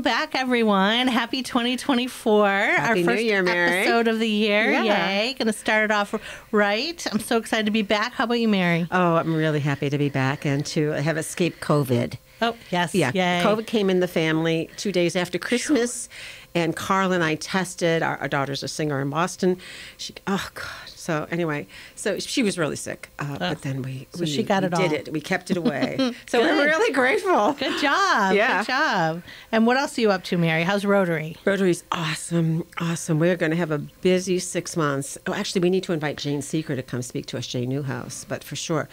welcome back, everyone. Happy 2024. Happy Our first Year, episode of the year. Yeah. Yay. Going to start it off right. I'm so excited to be back. How about you, Mary? Oh, I'm really happy to be back and to have escaped COVID. Oh, yes. Yeah, Yay. COVID came in the family two days after Christmas, and Carl and I tested. Our, our daughter's a singer in Boston. She, oh God. So anyway, so she was really sick, uh, but then we, So we she got we it did all. it. We kept it away. so we're really grateful. Good job. Yeah. Good job. And what else are you up to, Mary? How's Rotary? Rotary's awesome, awesome. We're going to have a busy six months. Oh, actually, we need to invite Jane Seeker to come speak to us, Jane Newhouse, but for sure.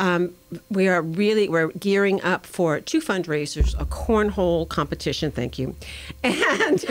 Um, we are really, we're gearing up for two fundraisers, a cornhole competition, thank you, and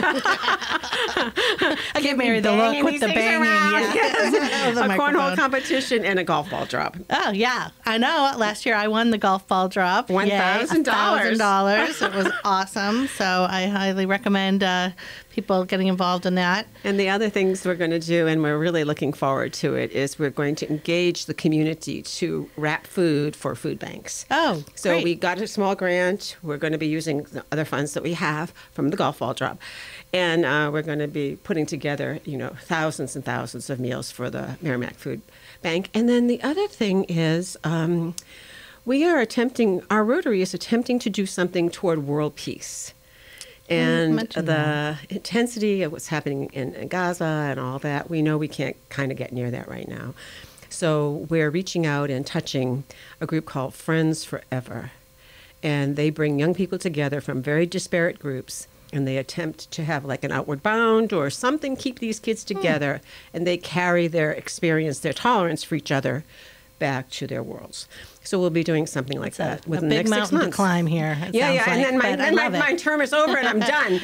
I give Mary the look with the banging. around. Yeah. Yes. The a microphone. cornhole competition and a golf ball drop. Oh yeah, I know. Last year I won the golf ball drop. $1,000. $1,000. It was awesome. So I highly recommend uh, people getting involved in that. And the other things we're going to do, and we're really looking forward to it, is we're going to engage the community to wrap food for food banks. Oh, So great. we got a small grant. We're going to be using the other funds that we have from the golf ball drop, and uh, we're going to be putting together, you know, thousands and thousands of meals for the Merrimack Food Bank. And then the other thing is. Um, we are attempting, our Rotary is attempting to do something toward world peace. And mentioned the intensity of what's happening in, in Gaza and all that, we know we can't kind of get near that right now. So we're reaching out and touching a group called Friends Forever. And they bring young people together from very disparate groups and they attempt to have like an outward bound or something keep these kids together and they carry their experience, their tolerance for each other back to their worlds. So we'll be doing something like a, that a within the big next six months. climb here. Yeah, yeah, like, and then my, then my, my term is over and I'm done.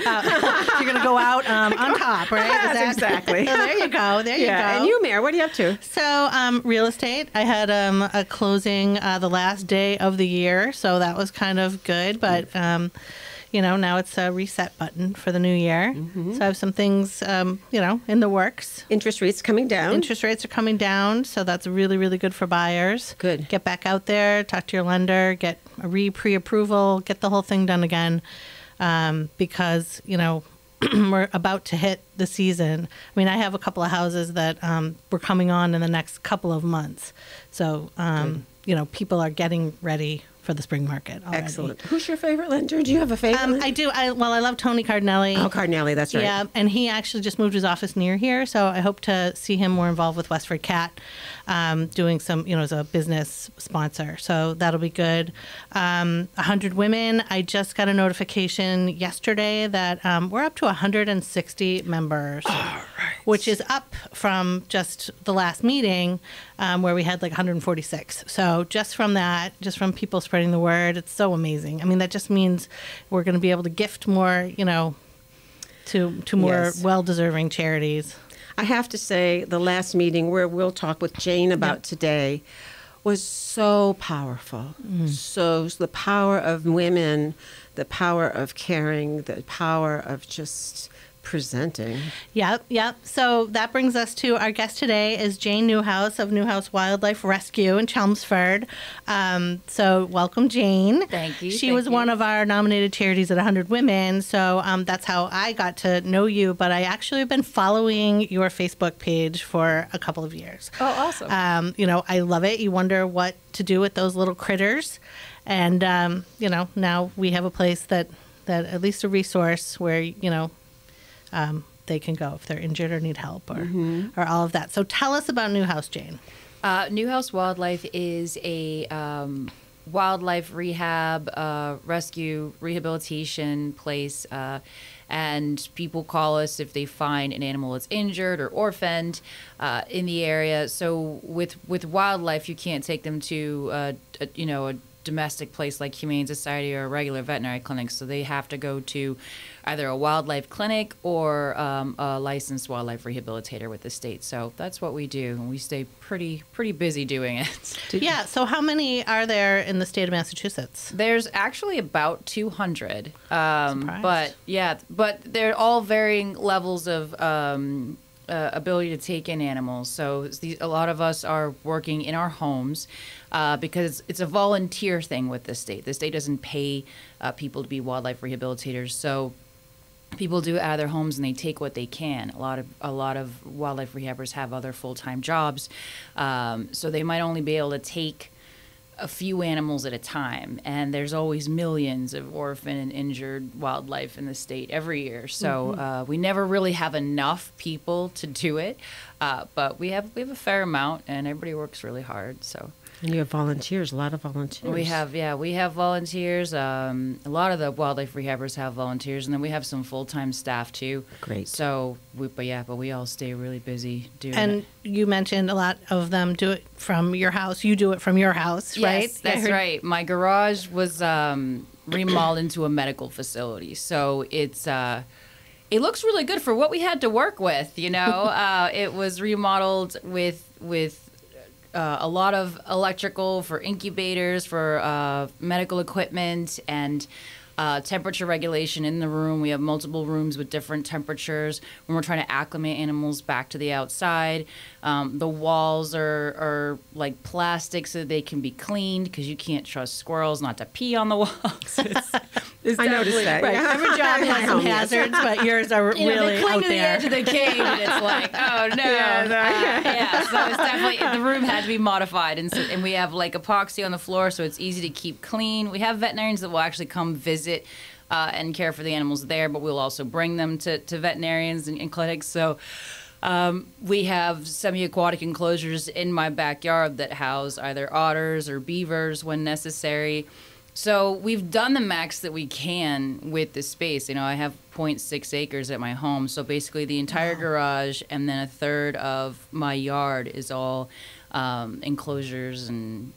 You're going to go out um, on top, right? Yes, exactly. there you go. There you go. and you, Mayor, what are you up to? So, um, real estate. I had um, a closing uh, the last day of the year, so that was kind of good. But um, you know, now it's a reset button for the new year. Mm-hmm. So I have some things, um, you know, in the works. Interest rates coming down. Interest rates are coming down, so that's really, really good for buyers. Good. Get back out there, talk to your lender, get a re pre approval, get the whole thing done again, um, because you know we're about to hit the season. I mean, I have a couple of houses that um, we're coming on in the next couple of months, so um, you know people are getting ready for the spring market. Already. Excellent. Who's your favorite lender? Do you have a favorite? Um. I do. I well, I love Tony Cardinelli. oh, Cardinelli, that's right. Yeah, and he actually just moved his office near here, so I hope to see him more involved with Westford Cat, um, doing some, you know, as a business sponsor. So that'll be good. Um, 100 Women, I just got a notification yesterday that um, we're up to 160 members, which is up from just the last meeting um, where we had like 146. So just from that, just from people spreading the word, it's so amazing. I mean, that just means we're going to be able to gift more, you know, to to more Yes. well-deserving charities. I have to say, the last meeting where we'll talk with Jane about today was so powerful. Mm. So the power of women, the power of caring, the power of just presenting. Yep, yep. So that brings us to our guest today is Jane Newhouse of Newhouse Wildlife Rescue in Chelmsford. Um, so welcome, Jane. Thank you, She thank was you. one of our nominated charities at 100 Women. So um, that's how I got to know you. But I actually have been following your Facebook page for a couple of years. Oh, awesome. Um, you know, I love it. You wonder what to do with those little critters, and um, you know, now we have a place that that at least a resource where you know um, they can go if they're injured or need help or or all of that. So tell us about Newhouse, Jane. Uh, Newhouse Wildlife is a um, wildlife rehab, uh, rescue, rehabilitation place. Uh, and people call us if they find an animal that's injured or orphaned uh, in the area. So with with wildlife, you can't take them to uh, a, you know a domestic place like Humane Society or a regular veterinary clinic. So they have to go to either a wildlife clinic or um, a licensed wildlife rehabilitator with the state. So that's what we do, and we stay pretty pretty busy doing it. Yeah. So how many are there in the state of Massachusetts? There's actually about 200, um, but yeah, but they're all varying levels of um, uh, ability to take in animals. So a lot of us are working in our homes uh, because it's a volunteer thing with the state. The state doesn't pay uh, people to be wildlife rehabilitators. So people do it out of their homes and they take what they can. A lot of a lot of wildlife rehabbers have other full time jobs, um, so they might only be able to take a few animals at a time. And there's always millions of orphan and injured wildlife in the state every year. So uh, we never really have enough people to do it, uh, but we have we have a fair amount, and everybody works really hard. So. And you have volunteers, a lot of volunteers. We have, yeah, we have volunteers. Um, a lot of the wildlife rehabbers have volunteers, and then we have some full time staff too. Great. So, we, but yeah, but we all stay really busy doing And it. you mentioned a lot of them do it from your house. You do it from your house, right? Yes, Yeah, I that's heard- right. My garage was um, remodeled into a medical facility, so it's. Uh, it looks really good for what we had to work with. You know, uh, it was remodeled with with uh, a lot of electrical for incubators, for uh, medical equipment, and uh, temperature regulation in the room. We have multiple rooms with different temperatures when we're trying to acclimate animals back to the outside. Um, the walls are, are like plastic so they can be cleaned because you can't trust squirrels not to pee on the walls. It's, it's I noticed that. Right. Yeah. Every job has some hazards, but yours are you know, really cling out to the edge of the cage, and it's like, oh no, yeah, yeah. So it's definitely the room had to be modified, and so, and we have like epoxy on the floor, so it's easy to keep clean. We have veterinarians that will actually come visit. Uh, and care for the animals there, but we'll also bring them to, to veterinarians and, and clinics. So um, we have semi-aquatic enclosures in my backyard that house either otters or beavers when necessary. So we've done the max that we can with the space. You know, I have 0.6 acres at my home, so basically the entire garage and then a third of my yard is all um, enclosures and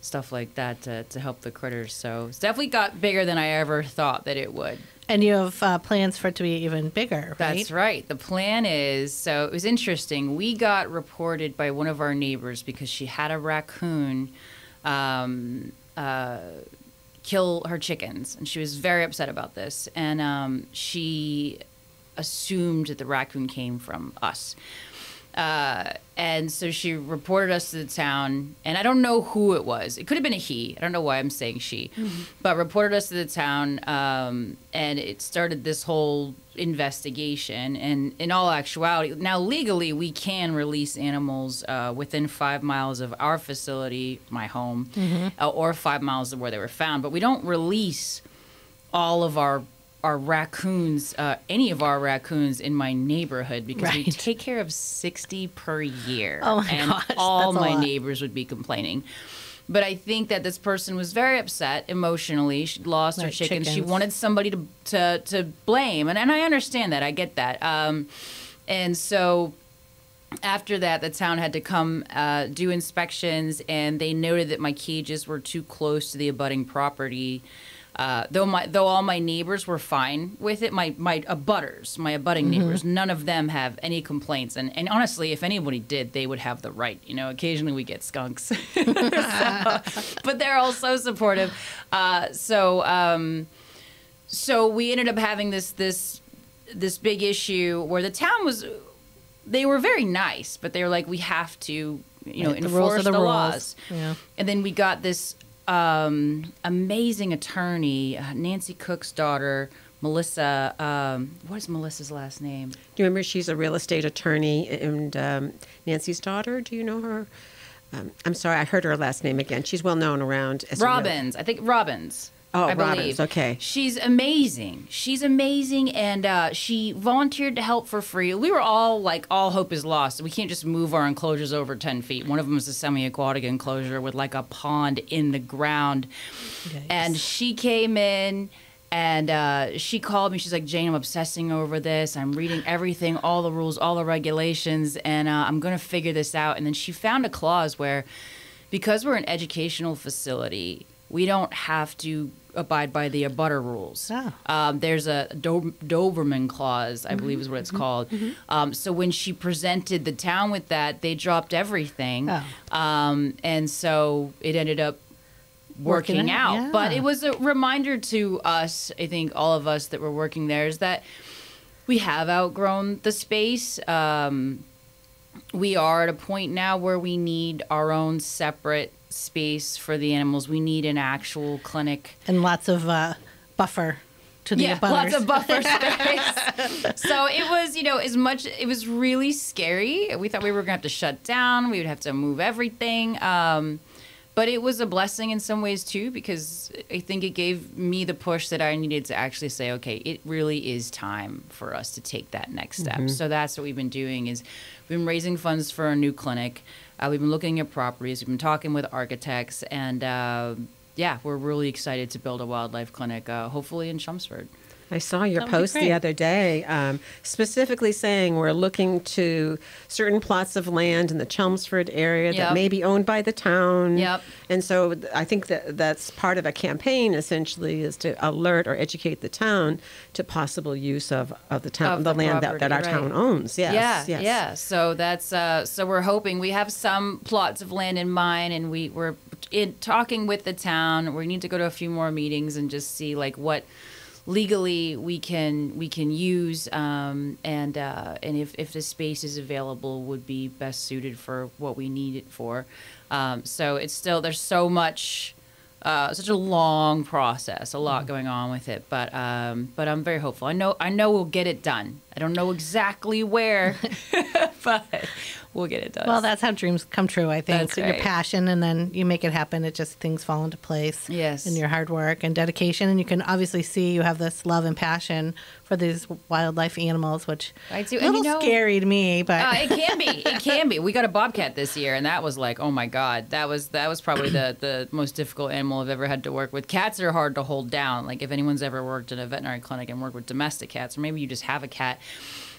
stuff like that to, to help the critters. So it's definitely got bigger than I ever thought that it would. And you have uh, plans for it to be even bigger, right? That's right. The plan is so it was interesting. We got reported by one of our neighbors because she had a raccoon um, uh, kill her chickens, and she was very upset about this. And um, she assumed that the raccoon came from us. Uh, and so she reported us to the town, and I don't know who it was. It could have been a he. I don't know why I'm saying she, but reported us to the town, um, and it started this whole investigation. And in all actuality, now legally we can release animals uh, within five miles of our facility, my home, uh, or five miles of where they were found, but we don't release all of our our raccoons, uh, any of our raccoons in my neighborhood because we take care of 60 per year. Oh my and gosh, all my lot. neighbors would be complaining. But I think that this person was very upset emotionally. She lost her Right, chickens. She wanted somebody to, to, to blame. And, and I understand that. I get that. Um, and so after that, the town had to come uh, do inspections, and they noted that my cages were too close to the abutting property. Uh, though my though all my neighbors were fine with it, my my abutters, my abutting neighbors, none of them have any complaints. And and honestly, if anybody did, they would have the right. You know, occasionally we get skunks, So- but they're all so supportive. Uh, so um, so we ended up having this this this big issue where the town was they were very nice, but they were like, we have to, you know, Right, the enforce the, the laws. Yeah. And then we got this um, amazing attorney, uh, Nancy Cook's daughter, Melissa. Um, what is Melissa's last name? Do you remember she's a real estate attorney and um, Nancy's daughter? Do you know her? Um, I'm sorry, I heard her last name again. She's well known around as a real- Robbins. I think Robbins. Oh, I Robbins, believe. okay. She's amazing. She's amazing, and uh, she volunteered to help for free. We were all like, all hope is lost. We can't just move our enclosures over ten feet. One of them is a semi-aquatic enclosure with like a pond in the ground, Yikes. and she came in. And uh, she called me. She's like, Jane, I'm obsessing over this. I'm reading everything, all the rules, all the regulations, and uh, I'm going to figure this out. And then she found a clause where, because we're an educational facility, we don't have to abide by the abutter rules. Oh. Um, there's a Do- Doberman clause, I believe is what it's called. Um, so when she presented the town with that, they dropped everything. Oh. Um, and so it ended up working, Working out, out. But it was a reminder to us, I think, all of us that were working there, is that we have outgrown the space. Um, we are at a point now where we need our own separate space for the animals. We need an actual clinic. And lots of uh, buffer to the yeah, abutters. lots of buffer space. so it was, you know, as much. It was really scary. We thought we were gonna have to shut down. We would have to move everything. Um, but it was a blessing in some ways too because I think it gave me the push that I needed to actually say, okay, it really is time for us to take that next step. So that's what we've been doing is we've been raising funds for a new clinic. Uh, we've been looking at properties. We've been talking with architects, and uh, yeah, we're really excited to build a wildlife clinic, uh, hopefully in Chelmsford. I saw your post the other day, um, specifically saying we're looking to certain plots of land in the Chelmsford area Yep. that may be owned by the town. Yep. And so I think that that's part of a campaign. Essentially, is to alert or educate the town to possible use of, of the town, Of the, the land that, that our property, town owns. Yes. yeah, yes. yeah. So that's uh, so we're hoping we have some plots of land in mind, and we we're in talking with the town. We need to go to a few more meetings and just see like what legally we can we can use, um, and uh, and if if the space is available, would be best suited for what we need it for. Um, so it's still there's so much. Uh, such a long process, a lot going on with it, but um, but I'm very hopeful. I know I know we'll get it done. I don't know exactly where, but we'll get it done. Well, that's how dreams come true, I think. That's Your passion, and then you make it happen. It just things fall into place. Yes. And your hard work and dedication. And you can obviously see you have this love and passion for these wildlife animals, which I do, a little you know- scary to me, but Uh, it can be. It can be. We got a bobcat this year, and that was like, oh my god, that was that was probably the the most difficult animal I've ever had to work with. Cats are hard to hold down. Like if anyone's ever worked in a veterinary clinic and worked with domestic cats, or maybe you just have a cat.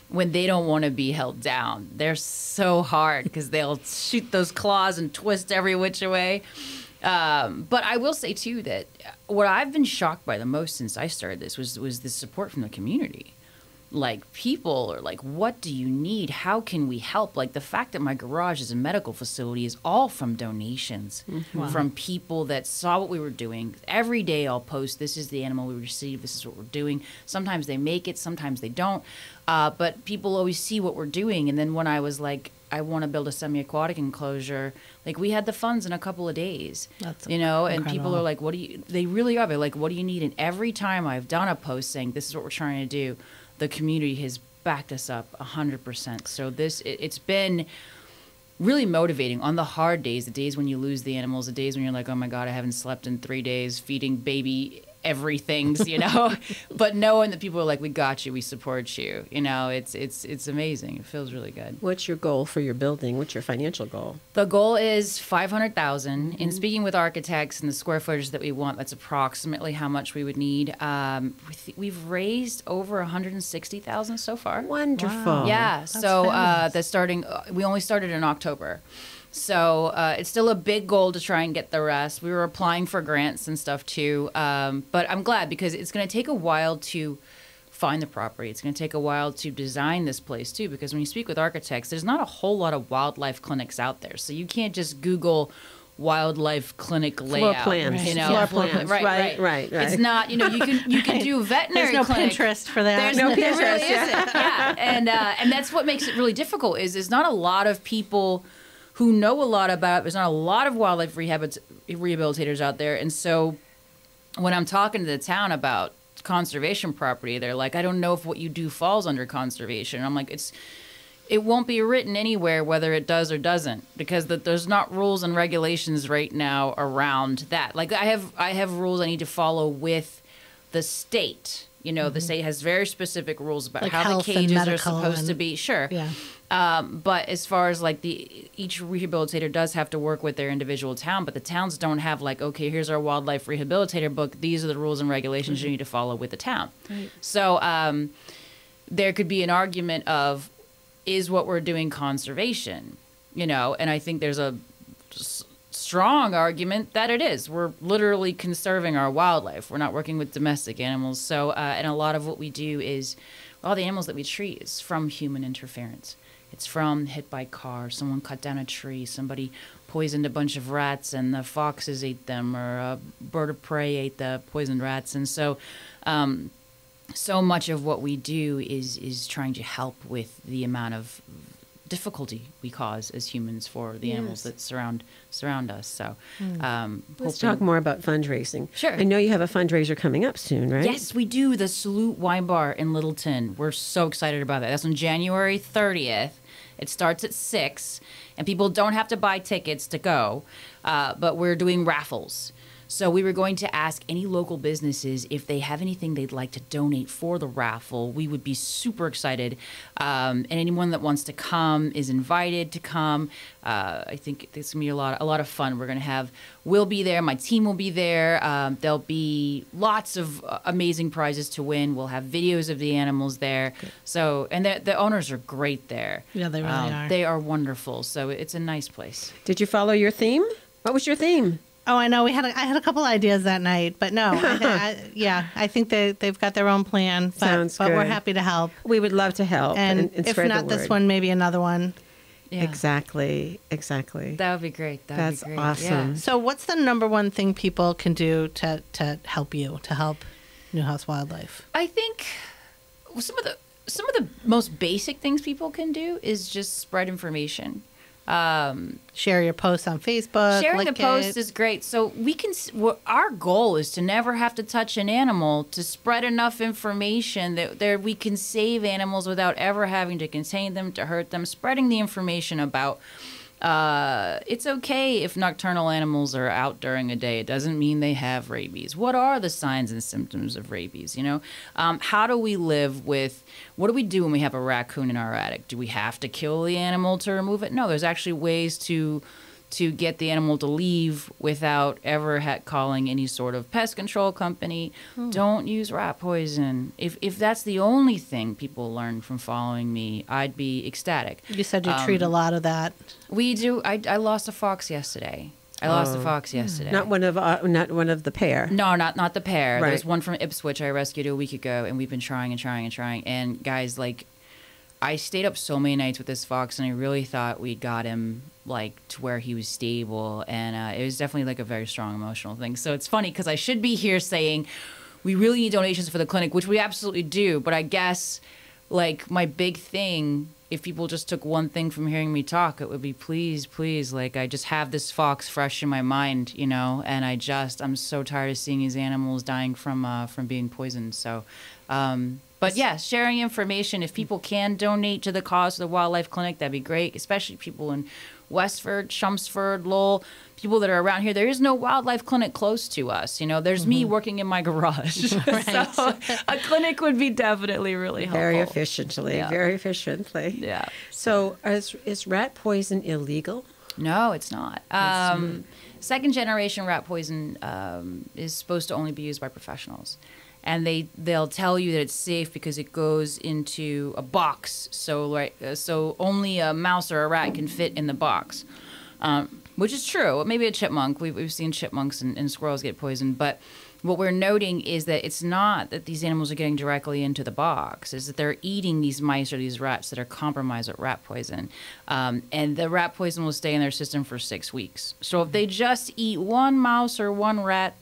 When they don't want to be held down, they're so hard because they'll shoot those claws and twist every which way. Um, but I will say too that what I've been shocked by the most since I started this was was the support from the community like people are like what do you need? How can we help? Like the fact that my garage is a medical facility is all from donations from people that saw what we were doing. Every day i'll post this is the animal we received this is what we're doing. Sometimes they make it sometimes they don't. Uh, but people always see what we're doing. And then when i was like i want to build a semi-aquatic enclosure like we had the funds in a couple of days That's you know? And people are like what do you they really are. They're like what do you need? And every time i've done a post saying this is what we're trying to do the community has backed us up 100% so this it, it's been really motivating on the hard days the days when you lose the animals the days when you're like oh my god i haven't slept in three days feeding baby everything's you know but knowing that people are like we got you we support you you know it's it's it's amazing it feels really good What's your goal for your building? What's your financial goal? the goal is 500,000. In speaking with architects and the square footage that we want, that's approximately how much we would need. Um, we th- we've raised over 160,000 so far. Wonderful. Yeah. That's So uh, the starting, uh, we only started in October. So uh, it's still a big goal to try and get the rest. We were applying for grants and stuff too. Um, but I'm glad because it's going to take a while to find the property. It's going to take a while to design this place too. Because when you speak with architects, there's not a whole lot of wildlife clinics out there. So you can't just Google wildlife clinic layout. plans. You know, Floor Floor plans. Right, Right, right, right. It's not. You know, you can you can do veterinary. there's no clinic. Pinterest for that. There's No Pinterest, yeah. and uh, and that's what makes it really difficult. Is there's not a lot of people who know a lot about. There's not a lot of wildlife rehabilitators out there, and so when I'm talking to the town about conservation property, they're like, I don't know if what you do falls under conservation. I'm like, it's it won't be written anywhere whether it does or doesn't because the, there's not rules and regulations right now around that like i have i have rules i need to follow with the state you know the state has very specific rules about Like how the cages are supposed to be sure Yeah. um, but as far as like the each rehabilitator does have to work with their individual town, but the towns don't have like okay, here's our wildlife rehabilitator book. These are the rules and regulations you need to follow with the town. Right. So um, there could be an argument of is what we're doing conservation, you know, and I think there's a strong argument that it is. We're literally conserving our wildlife. We're not working with domestic animals. So, uh, and a lot of what we do is all the animals that we treat is from human interference. It's from hit by car, someone cut down a tree, somebody poisoned a bunch of rats and the foxes ate them, or a bird of prey ate the poisoned rats. And so, um, so much of what we do is is trying to help with the amount of difficulty we cause as humans for the animals that surround surround us. So, Hmm. um, Let's hoping- talk more about fundraising. Sure. I know you have a fundraiser coming up soon, right? Yes, we do. The Salute Wine Bar in Littleton. We're so excited about that. That's on January 30th. It starts at 6, and people don't have to buy tickets to go, uh, but we're doing raffles. So we were going to ask any local businesses if they have anything they'd like to donate for the raffle. We would be super excited, um, and anyone that wants to come is invited to come. Uh, I think it's gonna be a lot, a lot of fun. We're gonna have, we'll be there. My team will be there. Um, there'll be lots of uh, amazing prizes to win. We'll have videos of the animals there. So, and the, the owners are great there. Yeah, they really Um, are. They are wonderful. So it's a nice place. Did you follow your theme? What was your theme? Oh, I know. We had a, I had a couple ideas that night, but no, I, thi- I, yeah, I think they they've got their own plan. But, Sounds but we're happy to help. We would love to help And, and, and if not the this word. one, maybe another one. Yeah. Exactly. Exactly. That would be great. That That's would be great. awesome. Yeah. So, what's the number one thing people can do to to help you to help Newhouse Wildlife? I think some of the some of the most basic things people can do is just spread information. Um, Share your posts on Facebook. sharing the post is great. So we can. Our goal is to never have to touch an animal to spread enough information that there we can save animals without ever having to contain them to hurt them. Spreading the information about. Uh, it's okay if nocturnal animals are out during a day. It doesn't mean they have rabies. What are the signs and symptoms of rabies? You know, um, how do we live with? What do we do when we have a raccoon in our attic? Do we have to kill the animal to remove it? No, there's actually ways to to get the animal to leave without ever ha- calling any sort of pest control company. Don't use rat poison. If if that's the only thing people learn from following me, I'd be ecstatic. You said you Um, treat a lot of that. We do. I, I lost a fox yesterday. I lost a fox yesterday. Not one of uh, not one of the pair. No, not not the pair. Right. There's one from Ipswich I rescued a week ago, and we've been trying and trying and trying. And guys, like, I stayed up so many nights with this fox, and I really thought we'd got him like to where he was stable, and uh, it was definitely like a very strong emotional thing. So it's funny because I should be here saying we really need donations for the clinic, which we absolutely do. But I guess like my big thing if people just took one thing from hearing me talk it would be please please like i just have this fox fresh in my mind you know and i just i'm so tired of seeing these animals dying from uh, from being poisoned so um but yeah, sharing information. If people can donate to the cause of the wildlife clinic, that'd be great. Especially people in Westford, Chelmsford, Lowell, people that are around here. There is no wildlife clinic close to us. You know, there's me working in my garage, so a clinic would be definitely really helpful. Very efficiently. Yeah. Very efficiently. Yeah. So is, is rat poison illegal? No, it's not. Um, second generation rat poison um, is supposed to only be used by professionals. And they they'll tell you that it's safe because it goes into a box, so right, uh, so only a mouse or a rat can fit in the box, um, which is true. Maybe a chipmunk. We've, we've seen chipmunks and, and squirrels get poisoned, but what we're noting is that it's not that these animals are getting directly into the box; is that they're eating these mice or these rats that are compromised with rat poison, um, and the rat poison will stay in their system for six weeks. So if they just eat one mouse or one rat,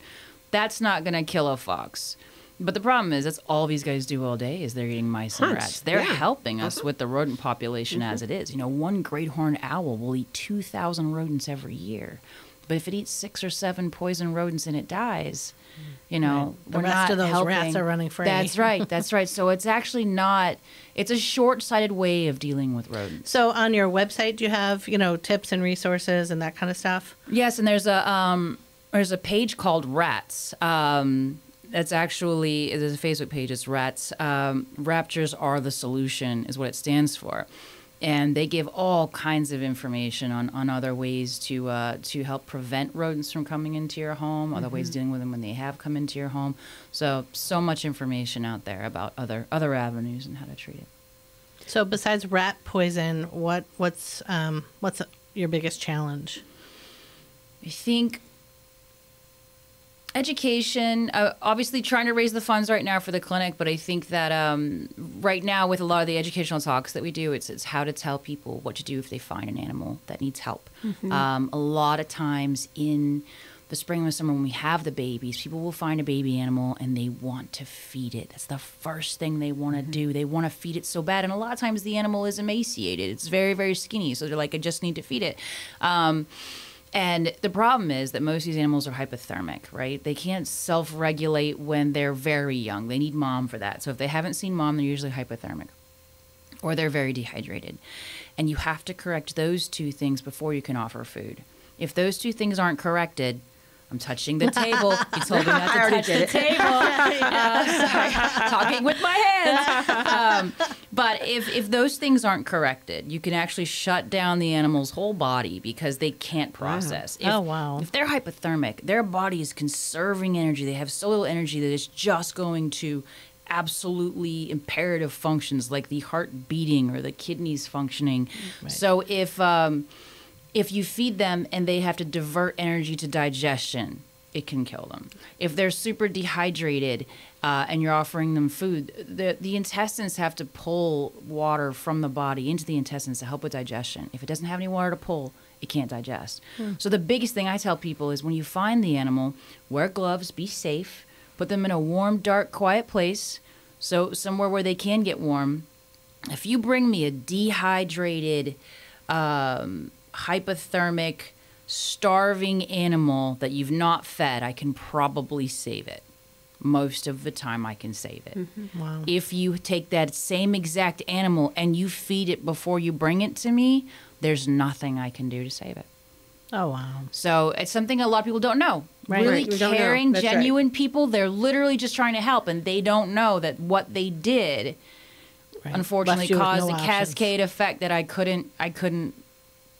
that's not going to kill a fox. But the problem is that's all these guys do all day is they're eating mice and rats. They're yeah. helping us with the rodent population Mm-hmm. as it is. You know, one great horned owl will eat 2,000 rodents every year. But if it eats six or seven poison rodents and it dies, you know, The we're rest of those helping. rats are running free. That's right. That's right. So it's actually not. It's a short-sighted way of dealing with rodents. So on your website, do you have you know tips and resources and that kind of stuff? Yes, and there's a um, there's a page called Rats. Um, that's actually there's a Facebook page. It's Rats. Um, Raptors are the solution is what it stands for, and they give all kinds of information on, on other ways to uh, to help prevent rodents from coming into your home, other ways dealing with them when they have come into your home. So so much information out there about other other avenues and how to treat it. So besides rat poison, what what's um, what's your biggest challenge? I think education uh, obviously trying to raise the funds right now for the clinic but i think that um, right now with a lot of the educational talks that we do it's, it's how to tell people what to do if they find an animal that needs help um, a lot of times in the spring and the summer when we have the babies, people will find a baby animal and they want to feed it. That's the first thing they want to do. They want to feed it so bad, and a lot of times the animal is emaciated. It's very very skinny, so they're like, I just need to feed it. Um, and the problem is that most of these animals are hypothermic, right? They can't self regulate when they're very young. They need mom for that. So if they haven't seen mom, they're usually hypothermic or they're very dehydrated. And you have to correct those two things before you can offer food. If those two things aren't corrected, I'm touching the table. You told me not to touch the it. table. Uh, sorry, talking with my hands. Um, but if, if those things aren't corrected, you can actually shut down the animal's whole body because they can't process. If, Oh, wow. If they're hypothermic, their body is conserving energy. They have so little energy that it's just going to absolutely imperative functions like the heart beating or the kidneys functioning. So if um, if you feed them and they have to divert energy to digestion, it can kill them. If they're super dehydrated uh, and you're offering them food, the the intestines have to pull water from the body into the intestines to help with digestion. If it doesn't have any water to pull, it can't digest. So the biggest thing I tell people is when you find the animal, wear gloves, be safe, put them in a warm, dark, quiet place, so somewhere where they can get warm. If you bring me a dehydrated, um, hypothermic, starving animal that you've not fed, I can probably save it. Most of the time, I can save it. Mm-hmm. Wow. If you take that same exact animal and you feed it before you bring it to me, there's nothing I can do to save it. Oh wow. So it's something a lot of people don't know. Right. Really Right, we know. caring, That's right. genuine people, they're literally just trying to help and they don't know that what they did Right. unfortunately Left you with caused no a options. cascade effect that I couldn't I couldn't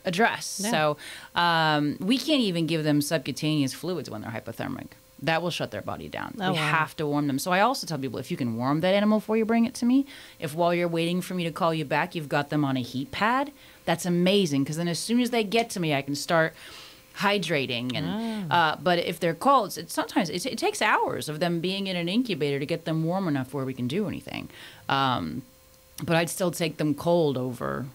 address. Yeah. So um, we can't even give them subcutaneous fluids when they're hypothermic. That will shut their body down. Oh, we wow. have to warm them. So I also tell people if you can warm that animal before you bring it to me, if while you're waiting for me to call you back, you've got them on a heat pad, that's amazing. Because then as soon as they get to me, I can start hydrating and Ah. uh, but if they're cold it's, it's sometimes it, it takes hours of them being in an incubator to get them warm enough where we can do anything um, but i'd still take them cold over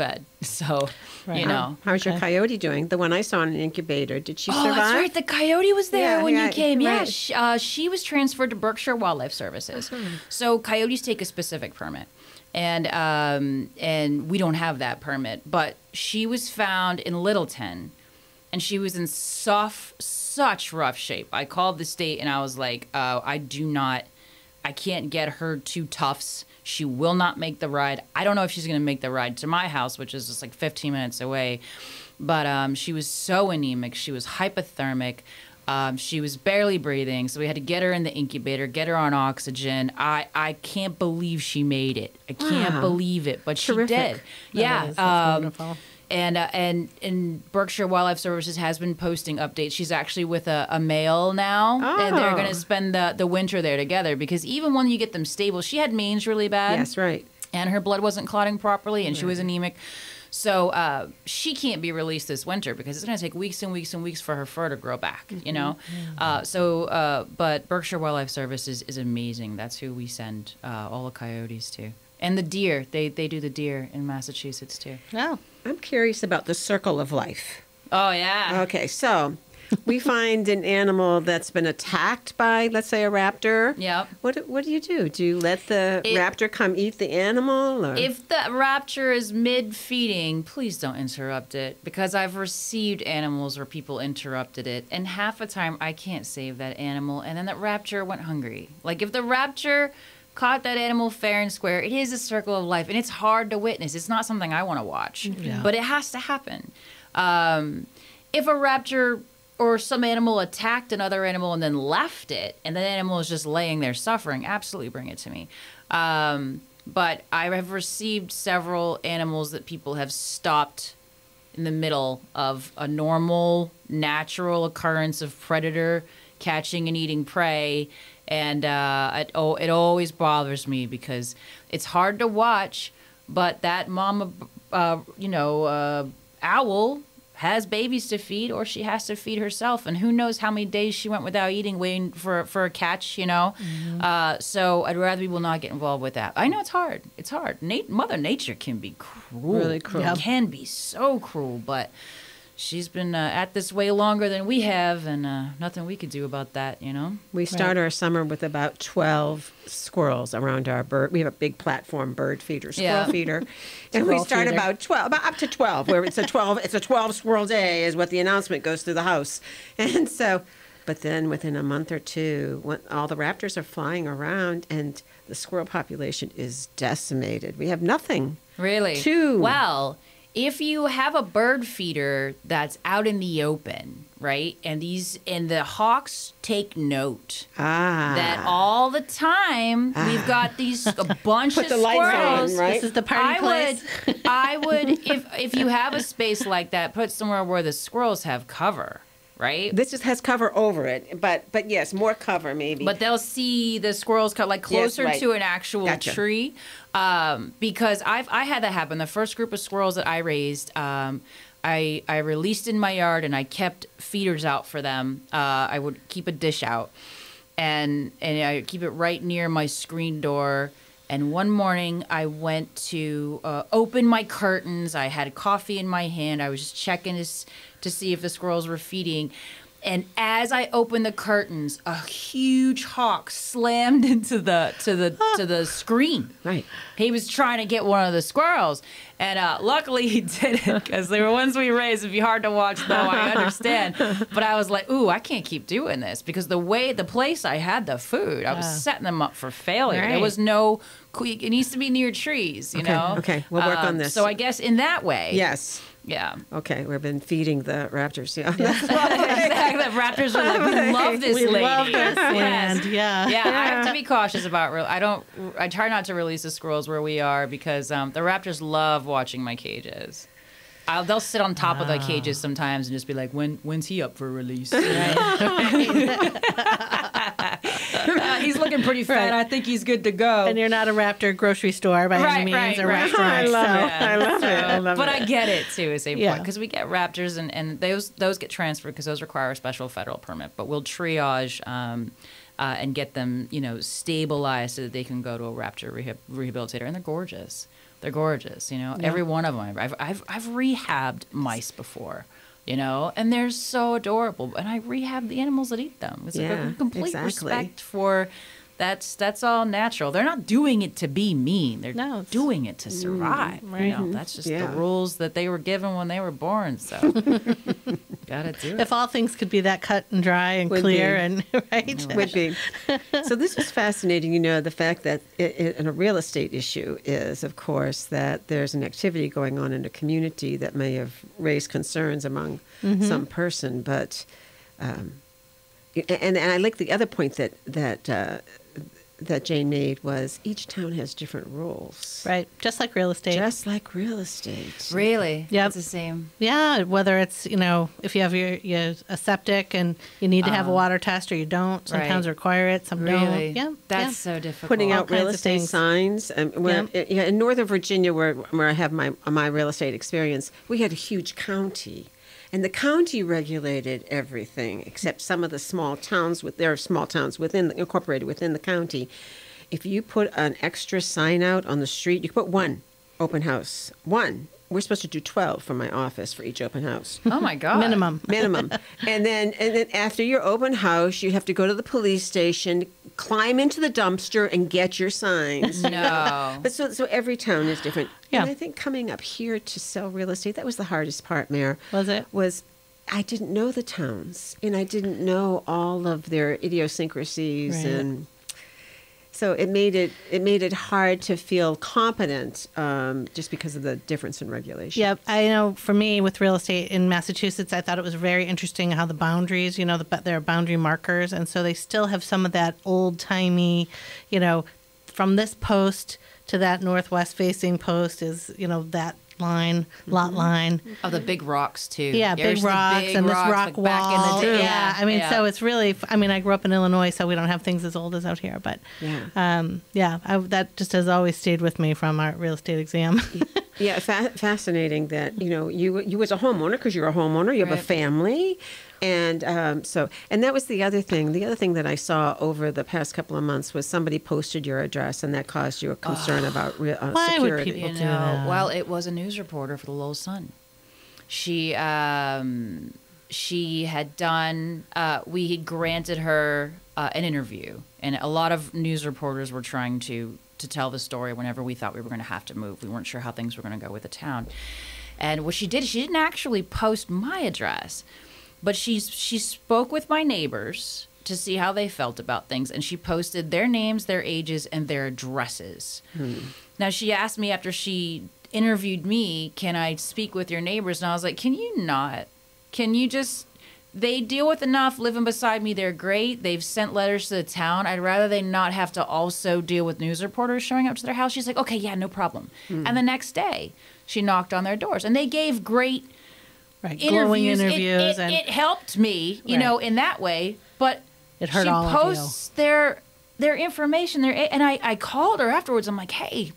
fed so Right. you know How's your coyote doing? The one I saw in an incubator. Did she Oh, survive? that's right. The coyote was there Yeah, when yeah, you came. Yeah, right. she, uh, she was transferred to Berkshire Wildlife Services. So coyotes take a specific permit, and um, and we don't have that permit. But she was found in Littleton, and she was in soft, such rough shape. I called the state, and I was like, uh, I do not, I can't get her to Tufts. She will not make the ride. I don't know if she's going to make the ride to my house, which is just like 15 minutes away. But um, she was so anemic. She was hypothermic. Um, she was barely breathing. So we had to get her in the incubator, get her on oxygen. I, I can't believe she made it. I can't Wow. believe it, but she did. That yeah. is, um, wonderful. And uh, and and Berkshire Wildlife Services has been posting updates. She's actually with a, a male now, and they're Oh. going to spend the the winter there together because even when you get them stable, she had mange really bad, Yes, right. and her blood wasn't clotting properly, and she was anemic. So uh, she can't be released this winter because it's going to take weeks and weeks and weeks for her fur to grow back. You know, uh, so uh, but Berkshire Wildlife Services is amazing. That's who we send uh, all the coyotes to, and the deer. They they do the deer in Massachusetts too. Oh. I'm curious about the circle of life. Oh yeah. Okay, so we find an animal that's been attacked by, let's say, a raptor. Yep. What do- what do you do? Do you let the It- raptor come eat the animal? Or? If the raptor is mid feeding, please don't interrupt it because I've received animals where people interrupted it, and half the time I can't save that animal, and then that raptor went hungry. Like if the raptor caught that animal fair and square, it is a circle of life, and it's hard to witness. It's not something I want to watch, Yeah. but it has to happen. Um, if a raptor or some animal attacked another animal and then left it, and that animal is just laying there suffering, absolutely bring it to me. Um, but I have received several animals that people have stopped in the middle of a normal, natural occurrence of predator catching and eating prey. And uh, it, oh, it always bothers me because it's hard to watch, but that mama, uh, you know, uh, owl has babies to feed or she has to feed herself and who knows how many days she went without eating waiting for for a catch you know? Uh, so i'd rather people not get involved with that. I know it's hard. It's hard. Nat- mother nature can be cruel. Really cruel. Can be so cruel but she's been uh, at this way longer than we have, and uh, nothing we could do about that. You know. We start our summer with about 12 squirrels around our bird. We have a big platform bird feeder, squirrel Yeah. feeder. And we start feeder. about 12, about up to 12, where it's a 12, it's a 12 squirrel day is what the announcement goes through the house. And so, but then within a month or two, when all the raptors are flying around and the squirrel population is decimated. We have nothing. Really? Two. Well, if you have a bird feeder that's out in the open, right, and these and the hawks take note Ah. that all the time we've got these a bunch Put of the lights on, squirrels. right? This is the party I place. would, I would, if if you have a space like that, put somewhere where the squirrels have cover, right? This just has cover over it, but but yes, more cover maybe. But they'll see the squirrels cut like Yes, closer right. to an actual Gotcha. tree, um, because I've I had that happen. The first group of squirrels that I raised, um, I I released in my yard and I kept feeders out for them. Uh, I would keep a dish out, and and I keep it right near my screen door. And one morning, I went to uh, open my curtains. I had coffee in my hand. I was just checking to, to see if the squirrels were feeding. And as I opened the curtains, a huge hawk slammed into the to the to the screen. right. He was trying to get one of the squirrels, and uh, luckily he didn't because they were ones we raised. It'd be hard to watch, though. I understand, but I was like, "Ooh, I can't keep doing this because the way the place I had the food, I was Yeah. setting them up for failure. There was no. It needs to be near trees, you Okay, know. okay, we'll work on Um, this. So I guess in that way, Yes. Yeah. Okay, we've been feeding the raptors. Yeah. exactly. The Raptors are like, we love this we lady. love this Yes. land. Yeah. yeah, I have to be cautious about. Re- I don't. I try not to release the squirrels where we are because um, the raptors love watching my cages. I'll, they'll sit on top of the cages sometimes and just be like, "When when's he up for release?" He's looking pretty fat. I think he's good to go. And you're not a Raptor grocery store by Right, any means right, or right. restaurant. I love so. it. I love it. I love but it. I get it too. At the same Yeah. point because we get raptors and, and those those get transferred because those require a special federal permit. But we'll triage um, uh, and get them you know stabilized so that they can go to a raptor rehab, rehabilitator and they're gorgeous. They're gorgeous. You know, every one of them. I've I've I've rehabbed mice before. You know, and they're so adorable. And I rehab the animals that eat them. It's like a complete exactly. respect for that's that's all natural. They're not doing it to be mean. They're No, doing it to survive. right. You know, that's just Yeah. the rules that they were given when they were born. So gotta do it. If all things could be that cut and dry and Would clear be. and right. would be. So this is fascinating. You know, the fact that it, it, and a real estate issue is, of course, that there's an activity going on in a community that may have raised concerns among some person, but. Um, and, and I like the other point that that uh, that Jane made was each town has different rules, Right. Just like real estate. Just like real estate. really? Yep. It's the same. Yeah, whether it's you know if you have your, your a septic and you need to have a water test or you don't. Some right. towns require it, some Really? don't. Yeah, That's yeah. so difficult. putting all out real estate things. signs. Um, where, yeah, in Northern Virginia, where where I have my my real estate experience, we had a huge county, and the county regulated everything except some of the small towns. With there are small towns within incorporated within the county. If you put an extra sign out on the street, you put one open house. One. We're supposed to do twelve for my office for each open house Oh my god. minimum. minimum. and then and then after your open house, you have to go to the police station, climb into the dumpster, and get your signs. No. But so so every town is different. Yeah. And I think coming up here to sell real estate, that was the hardest part, Mayor. Was it? Was I didn't know the towns and I didn't know all of their idiosyncrasies Right. and so it made it it made it hard to feel competent um, just because of the difference in regulation. Yep, I know. For me, with real estate in Massachusetts, I thought it was very interesting how the boundaries, you know, the, there are boundary markers, and so they still have some of that old timey, you know, from this post to that northwest facing post is, you know, that line, lot line. Oh, the big rocks too. Yeah, You big see rocks big and this rocks, rock like, wall. back in the day? Yeah, I mean, so it's really. I mean, I grew up in Illinois, so we don't have things as old as out here. But Yeah. um, yeah, I, that just has always stayed with me from our real estate exam. Yeah, fa- fascinating that you know you you as a homeowner because you're a homeowner, you have a family, and um, so and that was the other thing. The other thing that I saw over the past couple of months was somebody posted your address, and that caused you a concern about re- uh, Why would people do know, that. well, it was a news reporter for the Lowell Sun. she um, she had done. Uh, we had granted her uh, an interview, and a lot of news reporters were trying to to tell the story whenever we thought we were going to have to move. We weren't sure how things were going to go with the town. And what she did, she didn't actually post my address, but she she spoke with my neighbors to see how they felt about things, and she posted their names, their ages, and their addresses. Hmm. Now she asked me after she interviewed me, "Can I speak with your neighbors?" And I was like, "Can you not? Can you just?" They deal with enough living beside me. They're great. They've sent letters to the town. I'd rather they not have to also deal with news reporters showing up to their house. She's like, okay, yeah, no problem. Hmm. And the next day, she knocked on their doors, and they gave great Right. Glowing interviews. It- It, and it helped me, you know, in that way. But It hurt she all of you. posts their their information there, and I I called her afterwards. I'm like, hey,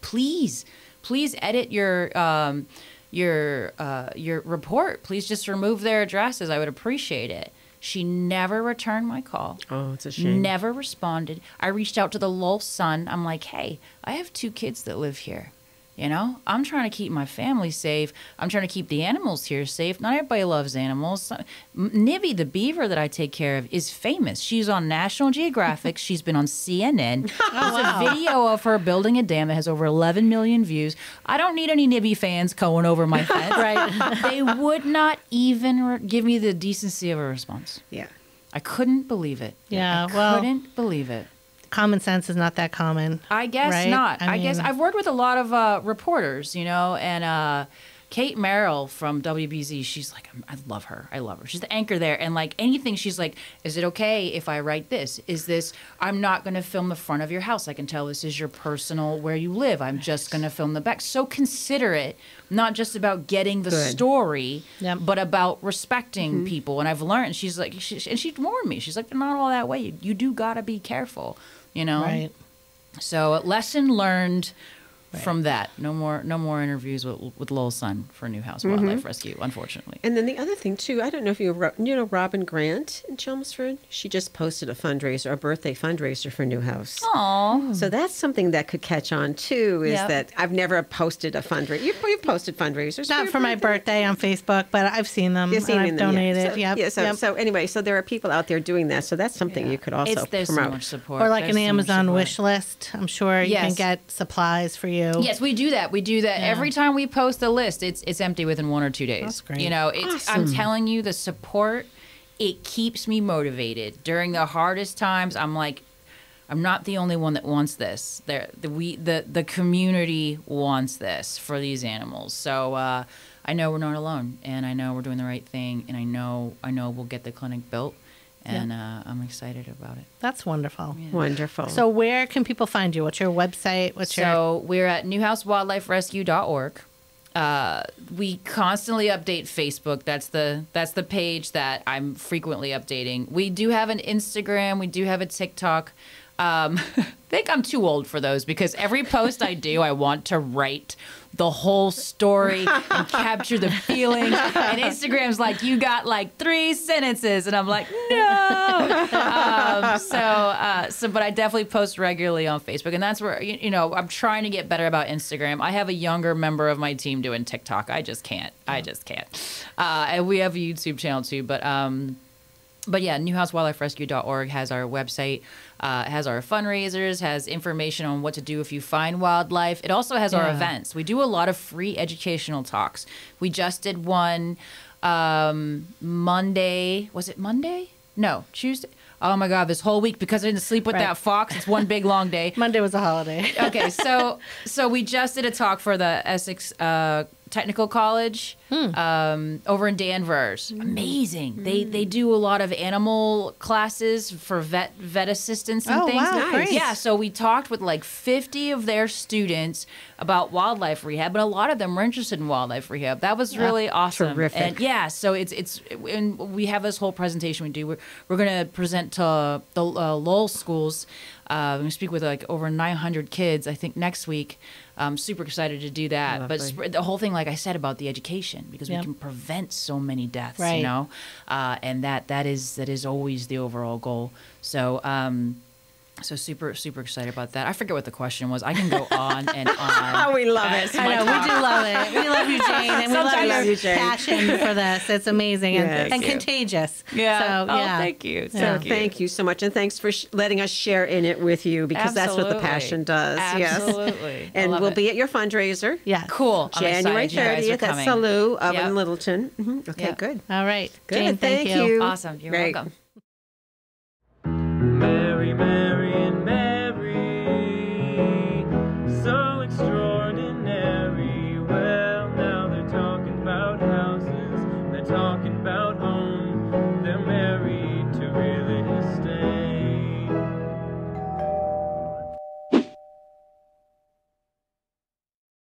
please, please edit your um your uh your report. Please just remove their addresses. I would appreciate it. She never returned my call. Oh, it's a shame. Never responded. I reached out to the Lowell Sun. I'm like, hey, I have two kids that live here. You know, I'm trying to keep my family safe. I'm trying to keep the animals here safe. Not everybody loves animals. Nibi, the beaver that I take care of, is famous. She's on National Geographic. She's been on CNN. There's a video of her building a dam that has over 11 million views. I don't need any Nibi fans going over my fence. Right. they would not even re- give me the decency of a response. Yeah. I couldn't believe it. Yeah, I well- couldn't believe it. Common sense is not that common. I guess Right? not. I I, guess I've worked with a lot of uh, reporters, you know, and uh, Kate Merrill from WBZ. She's like, I love her. I love her. She's the anchor there, and like anything, she's like, "Is it okay if I write this? Is this? I'm not going to film the front of your house. I can tell this is your personal where you live. I'm just going to film the back." So considerate, not just about getting the Good. story, Yep. but about respecting people. And I've learned. She's like, she, and she warned me. She's like, "They're not all that way. You, you do got to be careful." You know, Right. so lesson learned from that. No more no more interviews with with Lowell Sun for Newhouse Wildlife mm-hmm. Rescue, unfortunately. And then the other thing too, I don't know if you ro- you know Robin Grant in Chelmsford. She just posted a fundraiser, a birthday fundraiser for Newhouse. Oh, So that's something that could catch on too. Is Yep. that I've never posted a fundraiser. You've, you've posted fundraisers, Not your for my birthday on Facebook, but I've seen them. You've seen and I've them, yeah. So, yep. Yeah. So, yep. so anyway, so there are people out there doing that. So that's something you could also it's there's so much support. or like There's an so Amazon wish list. I'm sure you can get supplies for you. Yes, we do that. We do that Yeah. every time we post a list. It's it's empty within one or two days. That's great. You know, it's I'm telling you, the support it keeps me motivated during the hardest times. I'm like, I'm not the only one that wants this. There, the we the the community wants this for these animals. So uh, I know we're not alone, and I know we're doing the right thing, and I know I know we'll get the clinic built, and uh, I'm excited about it. That's wonderful. Wonderful. So where can people find you? What's your website? What's your So we're at newhousewildliferescue.org. Uh, we constantly update Facebook. That's the that's the page that I'm frequently updating. We do have an Instagram. We do have a TikTok. Um, I think I'm too old for those because every post I do, I want to write the whole story and capture the feeling. And Instagram's like, you got like three sentences, and I'm like, no. um, so, uh, so, but I definitely post regularly on Facebook, and that's where you, you know I'm trying to get better about Instagram. I have a younger member of my team doing TikTok. I just can't. I just can't. Uh, and we have a YouTube channel too, but um, but yeah, newhousewildliferescue.org has our website, uh, has our fundraisers, has information on what to do if you find wildlife. It also has our events. We do a lot of free educational talks. We just did one um, Monday. Was it Monday? No, Tuesday. Oh my God, this whole week because I didn't sleep with Right. that fox. It's one big long day Monday was a holiday. okay, so so we just did a talk for the Essex uh, Technical College Hmm. um, over in Danvers. Amazing. They they do a lot of animal classes for vet vet assistants and Oh, things. wow, great. Yeah, so we talked with like 50 of their students about wildlife rehab, but a lot of them were interested in wildlife rehab. That was really awesome. terrific. And yeah, so it's it's and we have this whole presentation we do. We're we're gonna present to the uh, Lowell schools. Uh, we speak with like over 900 kids. I think next week. I'm super excited to do that. But sp- the whole thing, like I said, about the education because Yeah. we can prevent so many deaths. Right. You know, uh, and that that is that is always the overall goal. So. Um, So super super excited about that. I forget what the question was. I can go on and on. we love it. I my know, we do love it. We love you, Jane, and we love your you, Jane. passion for this. It's amazing and, Yes. and Thank you. contagious. Yeah. So, Oh, thank you. So Thank you. thank you so much, and thanks for sh- letting us share in it with you because that's what the passion does. Absolutely. Yes, I and we'll it. be at your fundraiser. Yeah. Cool. January excited you thirtieth at coming. Salou up Yep. in Littleton. Mhm. Okay, Yep. good. All right. Good. Jane, thank, thank, you. Awesome. You're Great. welcome. Mary, Mary,